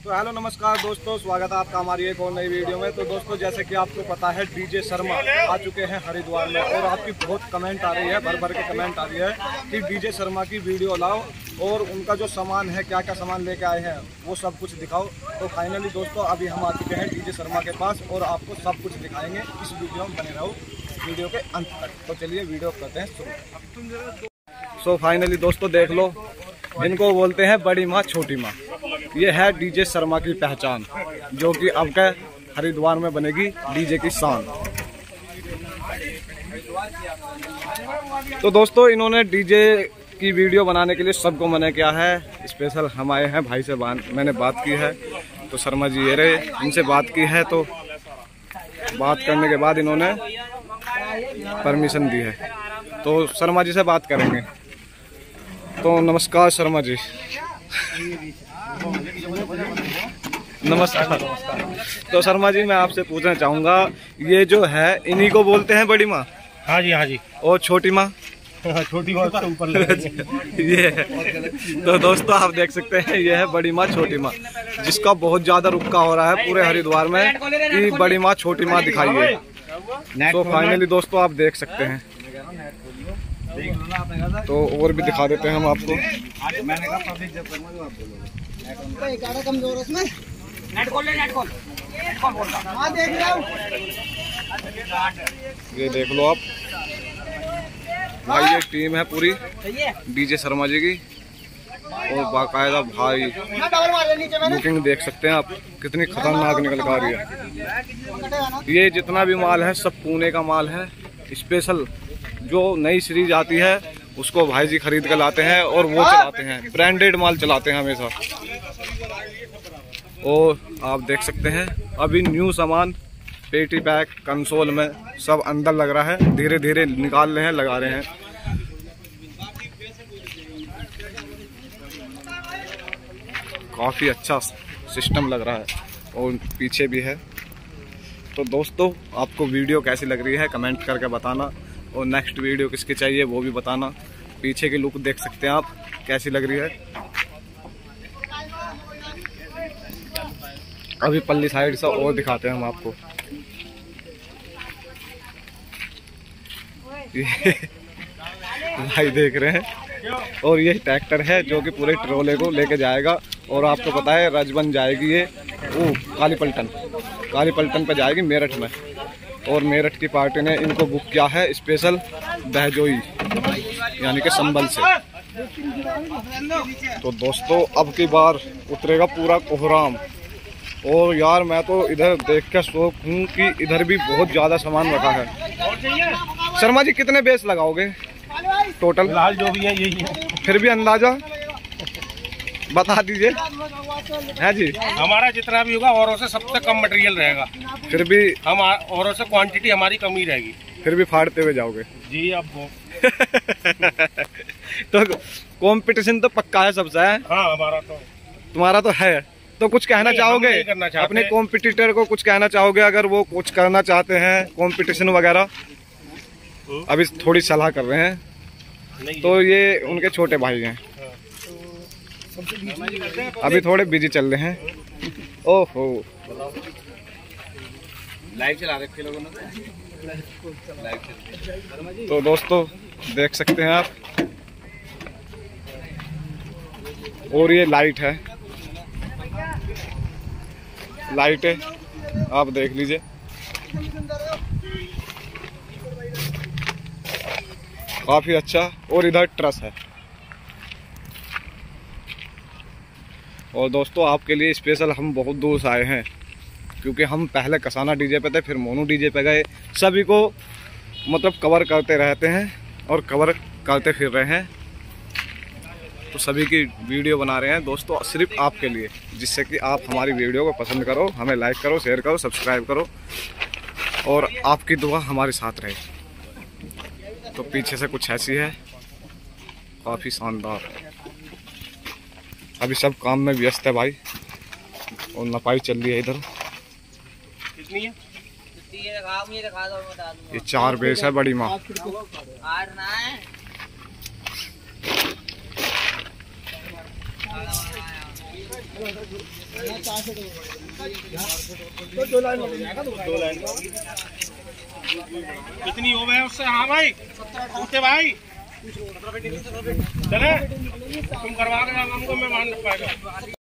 तो हेलो, नमस्कार दोस्तों, स्वागत है आपका हमारी एक और नई वीडियो में। तो दोस्तों, जैसे कि आपको पता है, डीजे शर्मा आ चुके हैं हरिद्वार में और आपकी बहुत कमेंट आ रही है भर भर के कमेंट आ रही है कि डीजे शर्मा की वीडियो लाओ और उनका जो सामान है क्या क्या सामान लेके आए हैं, वो सब कुछ दिखाओ। तो फाइनली दोस्तों, अभी हम आ चुके हैं डीजे शर्मा के पास और आपको सब कुछ दिखाएँगे। इस वीडियो में बने रहो, वीडियो के अंत तक। तो चलिए, वीडियो करते हैं शुरू। सो फाइनली दोस्तों, देख लो, जिनको बोलते हैं बड़ी माँ, छोटी माँ। ये है डीजे शर्मा की पहचान, जो कि अब के हरिद्वार में बनेगी डीजे की शान। तो दोस्तों, इन्होंने डीजे की वीडियो बनाने के लिए सबको मना किया है। स्पेशल हम आए हैं भाई से बात, मैंने बात की है तो शर्मा जी ये रहे, इनसे बात की है तो बात करने के बाद इन्होंने परमिशन दी है। तो शर्मा जी से बात करेंगे। तो नमस्कार शर्मा जी। नमस्कार। तो शर्मा जी मैं आपसे पूछना चाहूँगा ये जो है इन्हीं को बोलते हैं बड़ी माँ? हाँ जी हाँ जी। और छोटी माँ? हाँ, छोटी माँ तो ऊपर ये है। तो दोस्तों आप देख सकते हैं ये है बड़ी माँ छोटी माँ जिसका बहुत ज़्यादा रुक्का हो रहा है पूरे हरिद्वार में कि बड़ी माँ छोटी माँ दिखाई है तो फाइनली दोस्तों आप देख सकते हैं। तो और भी दिखा देते हैं हम आपको। ये देख लो आप। भाई ये टीम है पूरी। डीजे शर्मा जी की। और बाकायदा भाई। बुकिंग देख सकते हैं आप। कितनी खतरनाक निकल कर रही है। ये जितना भी माल है सब पुणे का माल है। स्पेशल जो नई सीरीज़ आती है, उसको भाई जी खरीद कर लाते हैं और वो चलाते हैं। ब्रांडेड माल चलाते हैं हमेशा। और आप देख सकते हैं, अभी न्यू सामान पेटी पैक कंसोल में सब अंदर लग रहा है। धीरे धीरे निकाल रहे हैं, लगा रहे हैं। काफ़ी अच्छा सिस्टम लग रहा है और पीछे भी है। तो दोस्तों, आपको वीडियो कैसी लग रही है कमेंट करके बताना। और नेक्स्ट वीडियो किसकी चाहिए, वो भी बताना। पीछे की लुक देख सकते हैं आप, कैसी लग रही है। अभी पल्ली साइड से और दिखाते हैं हम आपको। भाई देख रहे हैं। और ये ट्रैक्टर है जो कि पूरे ट्रोले को लेके जाएगा। और आपको पता है, रजबन जाएगी ये वो काली पलटन। काली पलटन पर जाएगी मेरठ में। और मेरठ की पार्टी ने इनको बुक किया है स्पेशल बहजोई यानी कि संबल से। तो दोस्तों अब की बार उतरेगा पूरा कोहराम। और यार मैं तो इधर देख कर शौक हूँ कि इधर भी बहुत ज़्यादा सामान रखा है। शर्मा जी कितने बेस लगाओगे? टोटल लाल जो भी है यही है। फिर भी अंदाज़ा? बता दीजिए। है जी। हमारा जितना भी होगा औरों से सबसे कम मटेरियल रहेगा। फिर भी हम औरों से क्वांटिटी हमारी कम ही रहेगी। फिर भी फाड़ते हुए जाओगे। जी अब तो कंपटीशन तो पक्का है सबसे है? हाँ हमारा तो तुम्हारा तो है। तो कुछ कहना चाहोगे? अपने कॉम्पिटिटर को कुछ कहना चाहोगे अगर वो कुछ करना चाहते हैं कॉम्पिटिशन वगैरह? हम्म। अभी थोड़ी सलाह कर रहे हैं। तो ये उनके छोटे भाई हैं। अभी थोड़े बिज़ी चल रहे हैं। ओहो। लाइव चला रहे लोगों ने तो? दोस्तों देख सकते हैं आप। और ये लाइट है। लाइट है। आप देख लीजिए। काफ़ी अच्छा और इधर ट्रस है। और दोस्तों, आपके लिए स्पेशल हम बहुत दूर आए हैं, क्योंकि हम पहले कसाना डीजे पे थे, फिर मोनू डीजे पे गए। सभी को मतलब कवर करते रहते हैं और कवर करते फिर रहे हैं। तो सभी की वीडियो बना रहे हैं। दोस्तों, सिर्फ़ आपके लिए, जिससे कि आप हमारी वीडियो को पसंद करो, हमें लाइक करो शेयर करो सब्सक्राइब करो और आपकी दुआ हमारे साथ रहे। तो पीछे से कुछ ऐसी है। काफ़ी शानदार। अभी सब काम में व्यस्त है भाई। और नपाई चल रही है इधर। ये चार बेस है बड़ी माँ। दो लाइन हो। जाएगा दो लाइन कितनी हो गए उससे हाँ भाई। भाई। चले। तुम करवा जाओ हमको मैं मान पाएगा।